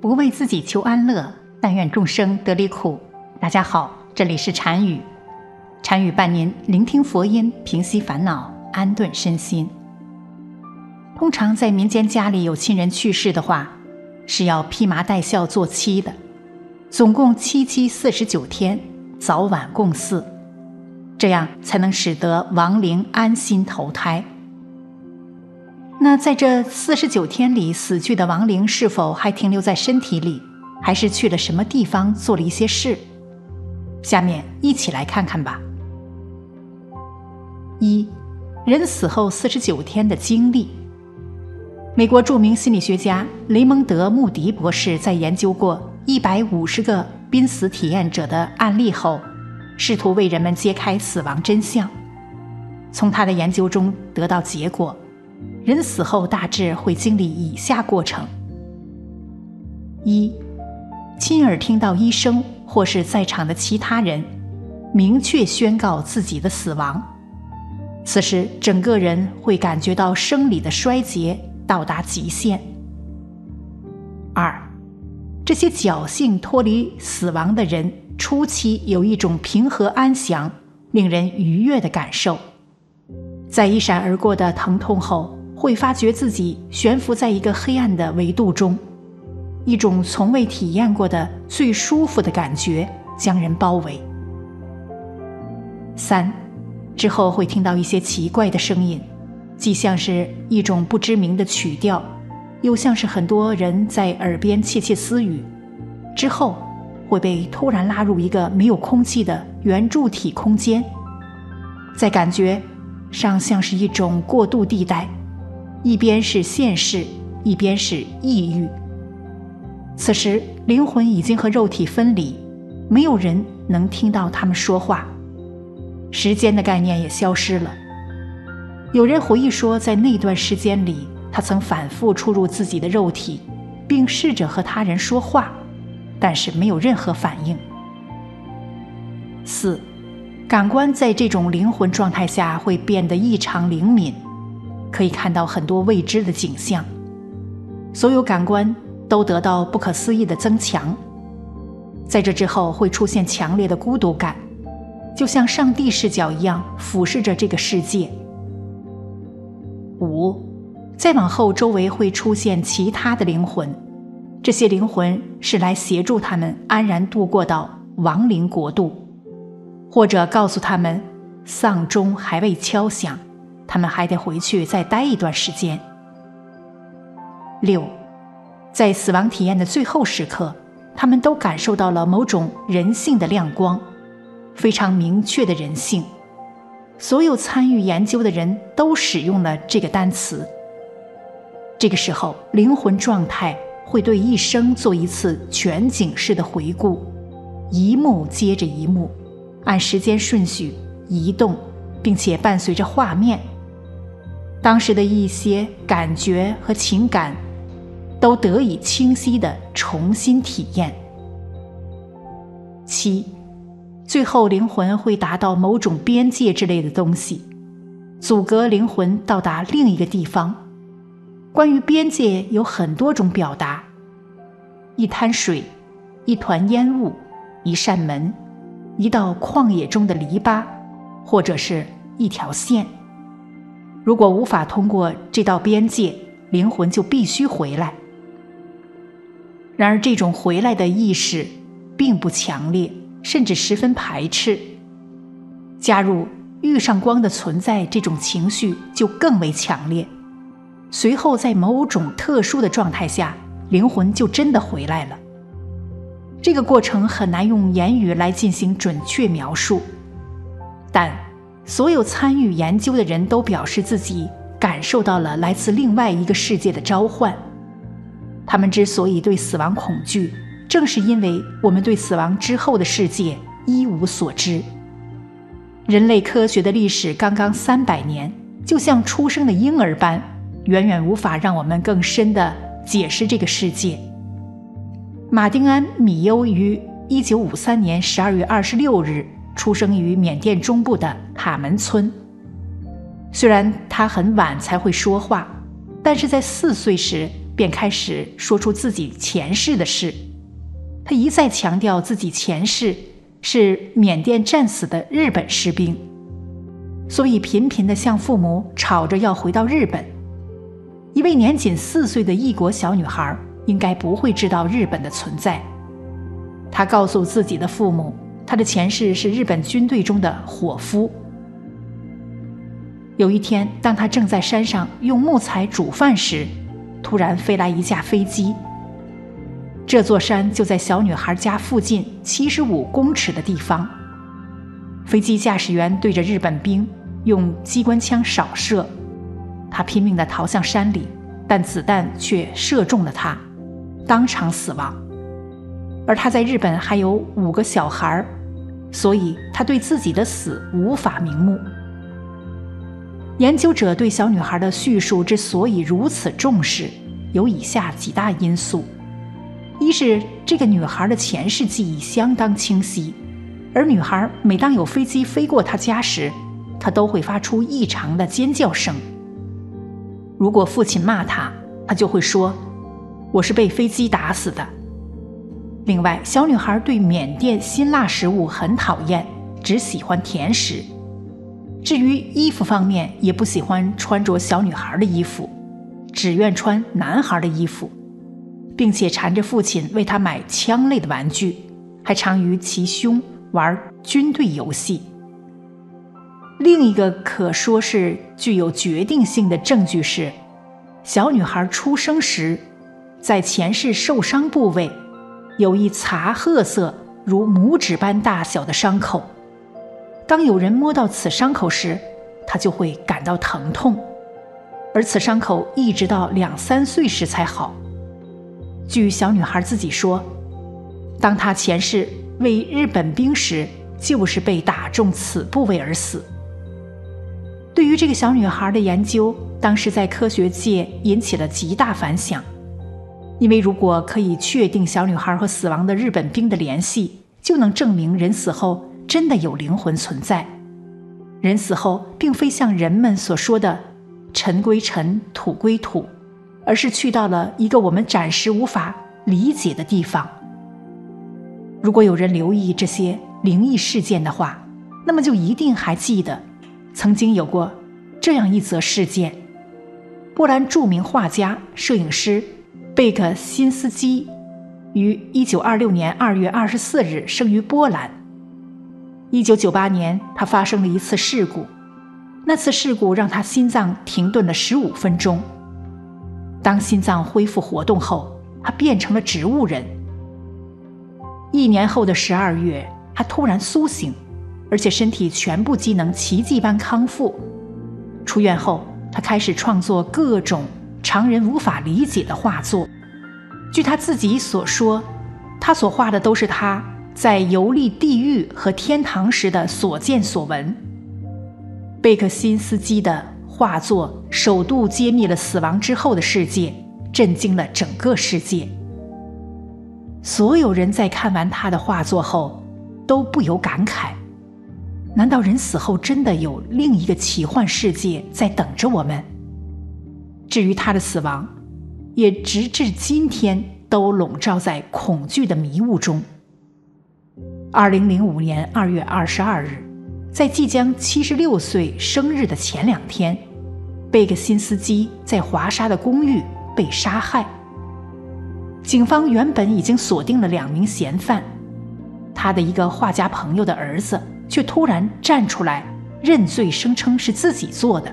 不为自己求安乐，但愿众生得离苦。大家好，这里是禅语，禅语伴您聆听佛音，平息烦恼，安顿身心。通常在民间家里有亲人去世的话，是要披麻戴孝做七的，总共七七四十九天，早晚共祀，这样才能使得亡灵安心投胎。那在这四十九天里，死去的亡灵是否还停留在身体里，还是去了什么地方做了一些事？下面一起来看看吧。一，人死后四十九天的经历。美国著名心理学家雷蒙德·穆迪博士在研究过一百五十个濒死体验者的案例后，试图为人们揭开死亡真相。从他的研究中得到结果。人死后大致会经历以下过程：一、亲耳听到医生或是在场的其他人明确宣告自己的死亡，此时整个人会感觉到生理的衰竭到达极限；二、这些侥幸脱离死亡的人初期有一种平和安详、令人愉悦的感受，在一闪而过的疼痛后。会发觉自己悬浮在一个黑暗的维度中，一种从未体验过的最舒服的感觉将人包围。三，之后会听到一些奇怪的声音，既像是一种不知名的曲调，又像是很多人在耳边窃窃私语。之后会被突然拉入一个没有空气的圆柱体空间，在感觉上像是一种过渡地带。一边是现世，一边是异域。此时灵魂已经和肉体分离，没有人能听到他们说话，时间的概念也消失了。有人回忆说，在那段时间里，他曾反复出入自己的肉体，并试着和他人说话，但是没有任何反应。四，感官在这种灵魂状态下会变得异常灵敏。可以看到很多未知的景象，所有感官都得到不可思议的增强。在这之后，会出现强烈的孤独感，就像上帝视角一样俯视着这个世界。五，再往后，周围会出现其他的灵魂，这些灵魂是来协助他们安然度过到亡灵国度，或者告诉他们丧钟还未敲响。他们还得回去再待一段时间。六，在死亡体验的最后时刻，他们都感受到了某种人性的亮光，非常明确的人性。所有参与研究的人都使用了这个单词。这个时候，灵魂状态会对一生做一次全景式的回顾，一幕接着一幕，按时间顺序移动，并且伴随着画面。当时的一些感觉和情感，都得以清晰的重新体验。七，最后灵魂会达到某种边界之类的东西，阻隔灵魂到达另一个地方。关于边界有很多种表达：一滩水，一团烟雾，一扇门，一道旷野中的篱笆，或者是一条线。如果无法通过这道边界，灵魂就必须回来。然而，这种回来的意识并不强烈，甚至十分排斥。加入遇上光的存在，这种情绪就更为强烈。随后，在某种特殊的状态下，灵魂就真的回来了。这个过程很难用言语来进行准确描述，但。所有参与研究的人都表示自己感受到了来自另外一个世界的召唤。他们之所以对死亡恐惧，正是因为我们对死亡之后的世界一无所知。人类科学的历史刚刚三百年，就像出生的婴儿般，远远无法让我们更深地解释这个世界。马丁安·米优于一九五三年十二月二十六日。出生于缅甸中部的塔门村。虽然他很晚才会说话，但是在四岁时便开始说出自己前世的事。他一再强调自己前世是缅甸战死的日本士兵，所以频频地向父母吵着要回到日本。一位年仅四岁的异国小女孩应该不会知道日本的存在。她告诉自己的父母，他的前世是日本军队中的伙夫。有一天，当他正在山上用木材煮饭时，突然飞来一架飞机。这座山就在小女孩家附近七十五公尺的地方。飞机驾驶员对着日本兵用机关枪扫射，他拼命地逃向山里，但子弹却射中了他，当场死亡。而他在日本还有五个小孩，所以他对自己的死无法瞑目。研究者对小女孩的叙述之所以如此重视，有以下几大因素。一是这个女孩的前世记忆相当清晰，而女孩每当有飞机飞过她家时，她都会发出异常的尖叫声。如果父亲骂她，她就会说：“我是被飞机打死的。”另外，小女孩对缅甸辛辣食物很讨厌，只喜欢甜食。至于衣服方面，也不喜欢穿着小女孩的衣服，只愿穿男孩的衣服。并且缠着父亲为他买枪类的玩具，还常与其兄玩军队游戏。另一个可说是具有决定性的证据是，小女孩出生时，在前世受伤部位有一茶褐色如拇指般大小的伤口。当有人摸到此伤口时，她就会感到疼痛，而此伤口一直到两三岁时才好。据小女孩自己说，当她前世为日本兵时，就是被打中此部位而死。对于这个小女孩的研究，当时在科学界引起了极大反响，因为如果可以确定小女孩和死亡的日本兵的联系，就能证明人死后真的有灵魂存在。人死后并非像人们所说的“尘归尘，土归土”。而是去到了一个我们暂时无法理解的地方。如果有人留意这些灵异事件的话，那么就一定还记得，曾经有过这样一则事件：波兰著名画家、摄影师贝克辛斯基于1926年2月24日生于波兰。1998年，他发生了一次事故，那次事故让他心脏停顿了15分钟。当心脏恢复活动后，他变成了植物人。一年后的十二月，他突然苏醒，而且身体全部机能奇迹般康复。出院后，他开始创作各种常人无法理解的画作。据他自己所说，他所画的都是他在游历地狱和天堂时的所见所闻。贝克辛斯基的。画作首度揭秘了死亡之后的世界，震惊了整个世界。所有人在看完他的画作后，都不由感慨：难道人死后真的有另一个奇幻世界在等着我们？至于他的死亡，也直至今天都笼罩在恐惧的迷雾中。二零零五年二月二十二日，在即将七十六岁生日的前两天。贝克辛斯基在华沙的公寓被杀害。警方原本已经锁定了两名嫌犯，他的一个画家朋友的儿子却突然站出来认罪，声称是自己做的。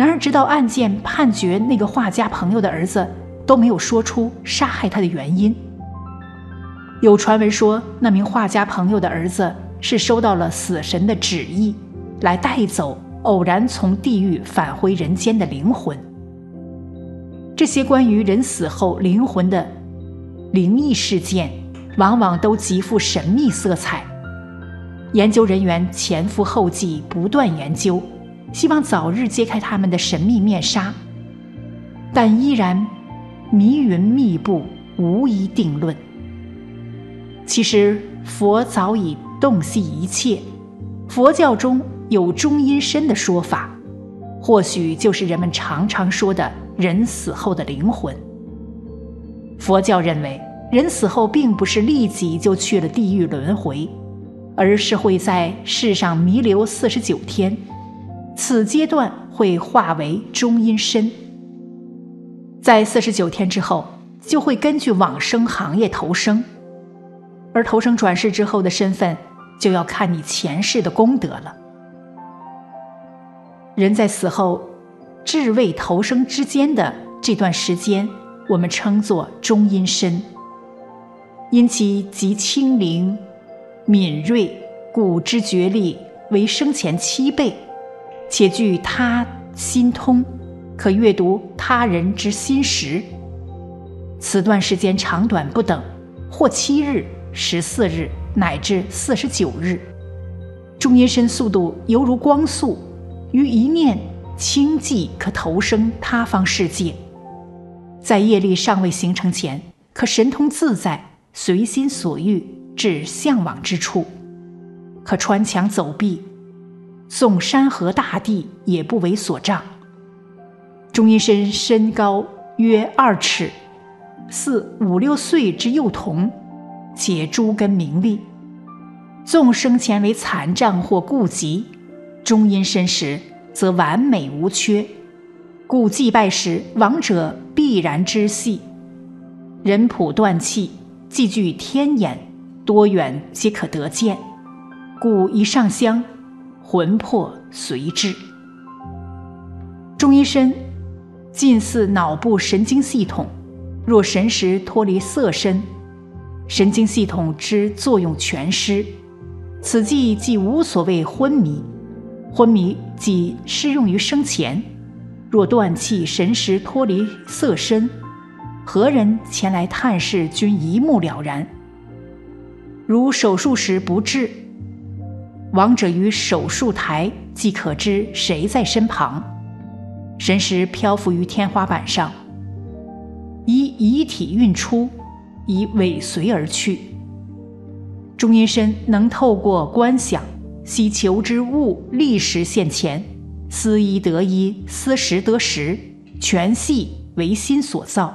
然而，直到案件判决，那个画家朋友的儿子都没有说出杀害他的原因。有传闻说，那名画家朋友的儿子是收到了死神的旨意，来带走。偶然从地狱返回人间的灵魂，这些关于人死后灵魂的灵异事件，往往都极富神秘色彩。研究人员前赴后继，不断研究，希望早日揭开他们的神秘面纱，但依然迷云密布，无一定论。其实佛早已洞悉一切，佛教中。有中阴身的说法，或许就是人们常常说的人死后的灵魂。佛教认为，人死后并不是立即就去了地狱轮回，而是会在世上弥留四十九天，此阶段会化为中阴身。在四十九天之后，就会根据往生行业投生，而投生转世之后的身份，就要看你前世的功德了。人在死后至未投生之间的这段时间，我们称作中阴身，因其极轻灵、敏锐，故知觉力为生前七倍，且具他心通。可阅读他人之心识，此段时间长短不等，或七日、十四日，乃至四十九日。中阴身速度犹如光速，于一念轻即可投生他方世界。在业力尚未形成前，可神通自在，随心所欲至向往之处，可穿墙走壁，纵山河大地也不为所障。中阴身身高约二尺，似五六岁之幼童，且诸根明利。纵生前为残障或痼疾，中阴身时则完美无缺，故祭拜时亡者必然知悉。人普断气，既具天眼，多远皆可得见，故一上香，魂魄随之。中医身。近似脑部神经系统，若神识脱离色身，神经系统之作用全失，此际即无所谓昏迷。昏迷即适用于生前。若断气，神识脱离色身，何人前来探视，均一目了然。如手术时不治，亡者于手术台，即可知谁在身旁。神识漂浮于天花板上，以遗体运出，以尾随而去。中阴身能透过观想，希求之物立时现前，思一得一，思十得十，全系唯心所造。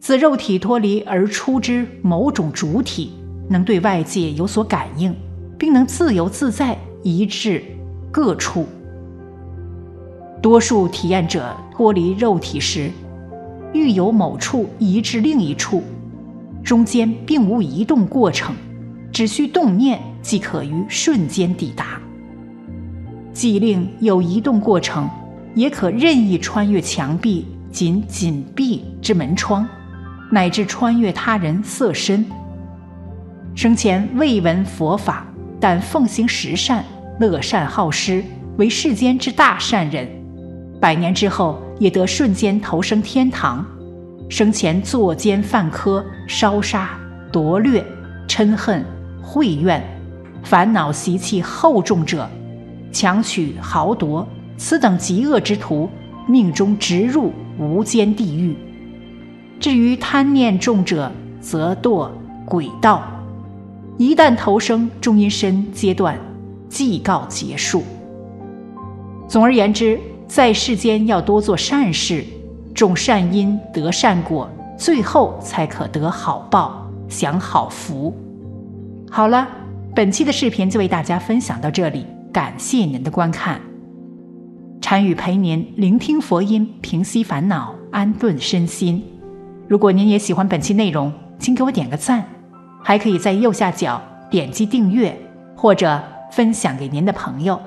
自肉体脱离而出之某种主体，能对外界有所感应，并能自由自在移至各处。多数体验者脱离肉体时，欲由某处移至另一处，中间并无移动过程，只需动念即可于瞬间抵达。既令有移动过程，也可任意穿越墙壁、仅紧闭之门窗，乃至穿越他人色身。生前未闻佛法，但奉行十善，乐善好施，为世间之大善人。百年之后，也得瞬间投生天堂。生前作奸犯科、烧杀夺掠、嗔恨恚怨、烦恼习气厚重者，强取豪夺，此等极恶之徒，命中直入无间地狱。至于贪念重者，则堕鬼道。一旦投生中阴身阶段，即告结束。总而言之。在世间要多做善事，种善因得善果，最后才可得好报，享好福。好了，本期的视频就为大家分享到这里，感谢您的观看。禅语陪您聆听佛音，平息烦恼，安顿身心。如果您也喜欢本期内容，请给我点个赞，还可以在右下角点击订阅或者分享给您的朋友。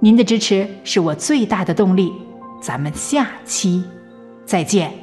您的支持是我最大的动力，咱们下期再见。